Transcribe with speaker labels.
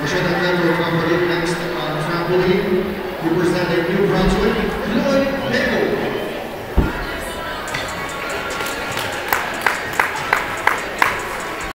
Speaker 1: Michelle Devlin will accompany next on trampoline, representing New Brunswick.